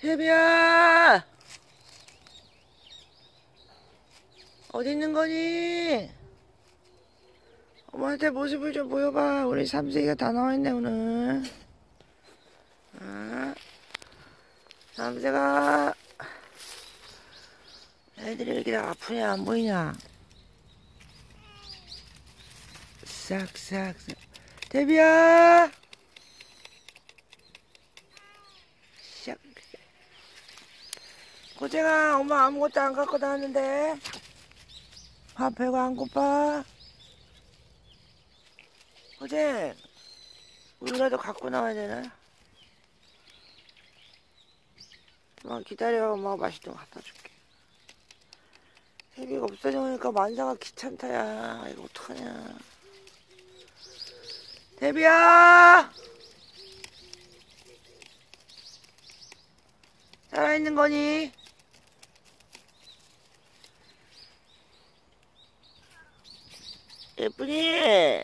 태비야! 어디 있는 거니? 어머한테 모습을 좀 보여봐. 우리 삼색이가 다 나와있네, 오늘. 아, 삼색아. 애들이 왜 이렇게 다 아프냐, 안 보이냐? 싹 싹, 싹. 태비야! 샥. 고쟁아, 엄마 아무것도 안 갖고 나왔는데. 밥 배가 안 고파? 고쟁, 우유라도 갖고 나와야 되나? 엄마 기다려, 엄마가 맛있는 거 갖다 줄게. 세비가 없어지니까 만사가 귀찮다 야. 이거 어떡하냐. 데비야! 살아있는 거니? 这不对？